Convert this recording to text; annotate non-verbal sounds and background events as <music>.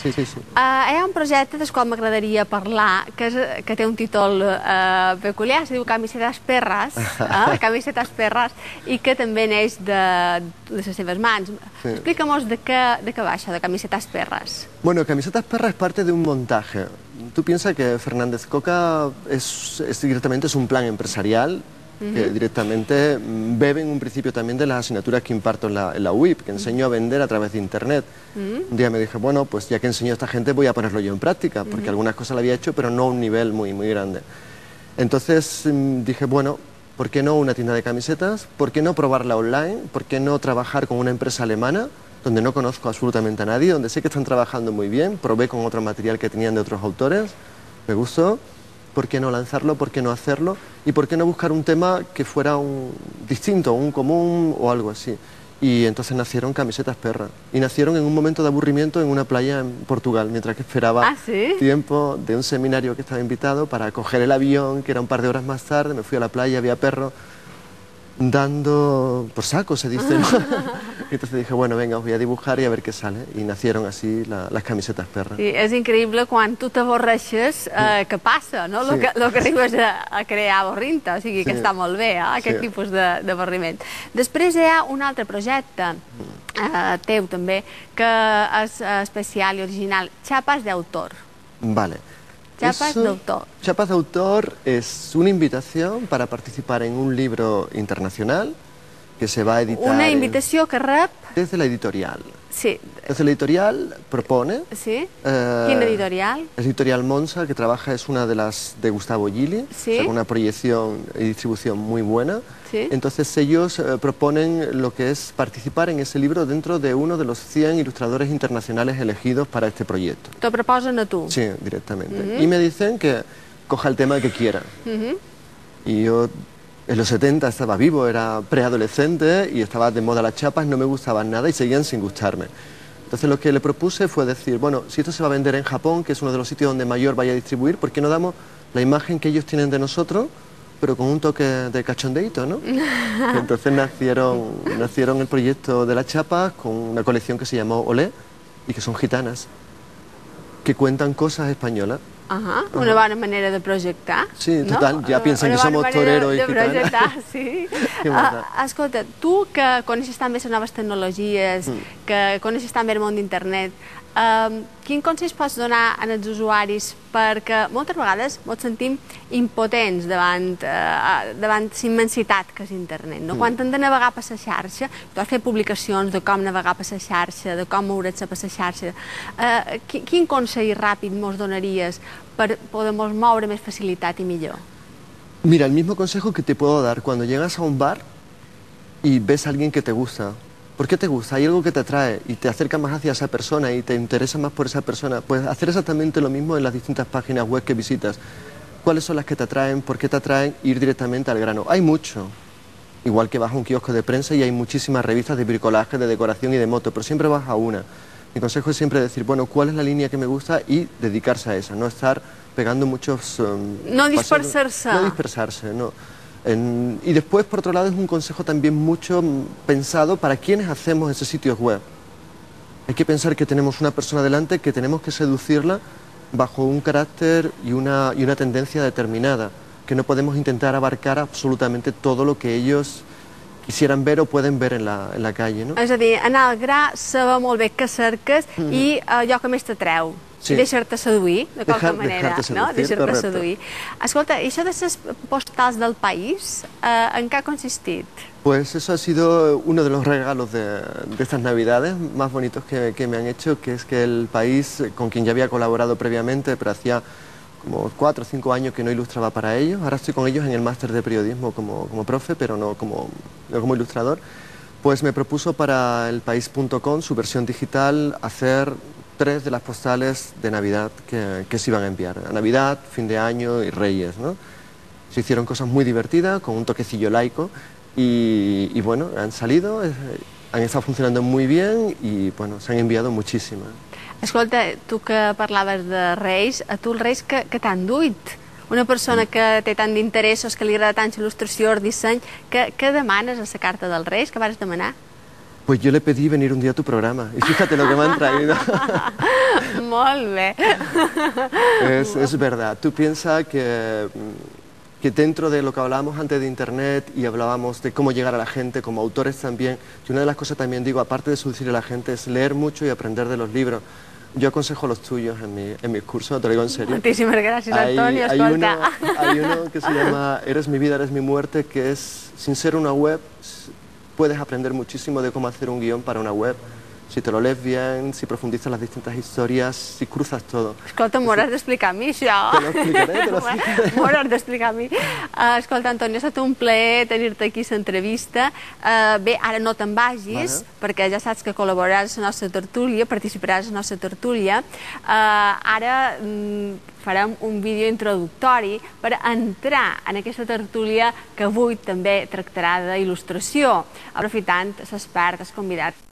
Sí, sí, sí. Uh, hi ha un projecte del qual m'agradaria parlar, que, és, que té un títol uh, peculiar, es diu Camisetes Perres, uh, <laughs> Camisetes Perres, i que també neix de, de les seves mans. Sí. Explica-mos de què, de què va això, de Camisetes Perres. Bueno, Camisetas Perras es parte de un montaje. Tú piensas que Fernández Coca es, es directamente es un plan empresarial que directamente mm, bebe en un principio también de las asignaturas que imparto en la, en la UIP, que enseño a vender a través de Internet. Un día me dije, bueno, pues ya que enseño a esta gente voy a ponerlo yo en práctica, porque algunas cosas lo había hecho, pero no a un nivel muy, muy grande. Entonces mm, dije, bueno, ¿por qué no una tienda de camisetas? ¿Por qué no probarla online? ¿Por qué no trabajar con una empresa alemana? donde no conozco absolutamente a nadie, donde sé que están trabajando muy bien, probé con otro material que tenían de otros autores, me gustó, ¿por qué no lanzarlo? ¿Por qué no hacerlo? ¿Y por qué no buscar un tema que fuera un distinto, un común o algo así? Y entonces nacieron camisetas perra. Y nacieron en un momento de aburrimiento en una playa en Portugal, mientras que esperaba ¿Ah, sí? tiempo de un seminario que estaba invitado para coger el avión, que era un par de horas más tarde, me fui a la playa, había perro, dando por saco, se dice. ¿no? <laughs> y entonces dije, bueno, venga, os voy a dibujar y a ver qué sale. Y nacieron así la, las camisetas perras. Sí, és increïble quan tu t'avorreixes eh, que passa, no? Sí. El, que, el que arribes a, a crear avorrint-te, o sigui que Sí. està molt bé, eh? aquest Sí. tipus de- d'avorriment. Després hi ha un altre projecte eh, teu també, que és eh, especial i original, Chapas de autor. Vale. Chapas Eso- de autor. Chapas de autor es una invitación para participar en un libro internacional que se va a editar Una en- invitació que rep... desde la editorial. Sí, Desde la editorial propone... sí? eh, Quina editorial? Es Editorial Monza, que trabaja, es una de las de Gustavo Gili, Sí. o sea, una proyección y distribución muy buena. Sí. Entonces ellos eh, proponen lo que es participar en ese libro dentro de uno de los 100 ilustradores internacionales elegidos para este proyecto. T'ho proposen a tu. Sí, directamente. Y me dicen que coja el tema que quiera. Y yo en los 70 estaba vivo, era preadolescente y estaba de moda las chapas, no me gustaban nada y seguían sin gustarme. Entonces lo que le propuse fue decir, bueno, si esto se va a vender en Japón, que es uno de los sitios donde mayor vaya a distribuir, ¿por qué no damos la imagen que ellos tienen de nosotros, pero con un toque de cachondeito, ¿no? <laughs> Entonces nacieron, nacieron el proyecto de las chapas con una colección que se llamó Olé y que son gitanas, que cuentan cosas españolas. Ahà, una bona manera de projectar. Sí, no? total, ja pensen que somos manera torero i de projectar, <laughs> sí. Uh, maca. escolta, tu que coneixes també les noves tecnologies, Mm. que coneixes també el món d'internet, um, quin consell pots donar als usuaris perquè moltes vegades ens sentim impotents davant, uh, davant la immensitat que és internet. Mm. No? Quan hem de navegar per la xarxa, tu has fet publicacions de com navegar per la xarxa, de com moure's per la xarxa, uh, quin, quin consell ràpid mos donaries per poder-nos moure més facilitat i millor? Mira, el mismo consejo que te puedo dar cuando llegas a un bar y ves a alguien que te gusta. ¿Por qué te gusta? Hay algo que te atrae y te acerca más hacia esa persona y te interesa más por esa persona. Pues hacer exactamente lo mismo en las distintas páginas web que visitas. ¿Cuáles son las que te atraen? ¿Por qué te atraen? Ir directamente al grano. Hay mucho. Igual que vas a un kiosco de prensa y hay muchísimas revistas de bricolaje, de decoración y de moto, pero siempre vas a una. Mi consejo es siempre decir, bueno, ¿cuál es la línea que me gusta? Y dedicarse a esa, no estar pegando muchos... um, No dispersarse. No dispersarse, no. En- y después, por otro lado, es un consejo también mucho mm, pensado para quienes hacemos esos sitios web. Hay que pensar que tenemos una persona delante que tenemos que seducirla bajo un carácter y una, y una tendencia determinada, que no podemos intentar abarcar absolutamente todo lo que ellos quisieran ver o pueden ver en la, en la calle. ¿no? És a dir, anar al gra, saber molt bé què cerques i allò que més t'atreu. Sí. Deixar-te seduir, de qualque manera, dejarte no? seducir, Deixar-te seduir. Escolta, això de les postals del país, eh, en què ha consistit? Pues eso ha sido uno de los regalos de, de estas navidades más bonitos que, que me han hecho, que es que el país, con quien ya había colaborado previamente, pero hacía como cuatro o cinco años que no ilustraba para ellos, ahora estoy con ellos en el máster de periodismo como, como profe, pero no como, no como ilustrador, pues me propuso para el país.com, su versión digital, hacer tres de las postales de Navidad que, que se iban a enviar. Navidad, fin de año y Reyes, ¿no? Se hicieron cosas muy divertidas, con un toquecillo laico, y, y bueno, han salido, han estado funcionando muy bien y bueno, se han enviado muchísimas. Escolta, tu que parlaves de Reis, a tu els Reis que, que t'han duit? Una persona que té tant d'interessos, que li agrada tant il·lustració, disseny, que, que demanes a la carta dels Reis, que vas demanar? Pues yo le pedí venir un día a tu programa y fíjate lo que me han traído. <laughs> Molt bé. es, es verdad. Tú piensas que, que dentro de lo que hablábamos antes de Internet y hablábamos de cómo llegar a la gente, como autores también, y una de las cosas también digo, aparte de seducir a la gente, es leer mucho y aprender de los libros. Yo aconsejo los tuyos en, mi, en mis cursos, te lo digo en serio. Moltíssimes gràcies, Hay, Antonio. hay uno, hay uno que se llama Eres mi vida, eres mi muerte, que es, sin ser una web, puedes aprender muchísimo de cómo hacer un guion para una web. Si te lo lees bien, si profundizas las distintas historias, si cruzas todo. Escolta, m'ho hauràs d'explicar a mi, això. Te lo explicaré, te lo <laughs> explicaré. M'ho hauràs d'explicar a mi. Uh, escolta, Antoni, ha estat un plaer tenir-te aquí a l'entrevista. Uh, bé, ara no te'n vagis, Vale. perquè ja saps que col·laboraràs a la nostra tertúlia, participaràs a la nostra tertúlia. Uh, ara mm, farem un vídeo introductori per entrar en aquesta tertúlia que avui també tractarà d'il·lustració, aprofitant l'espert que has convidat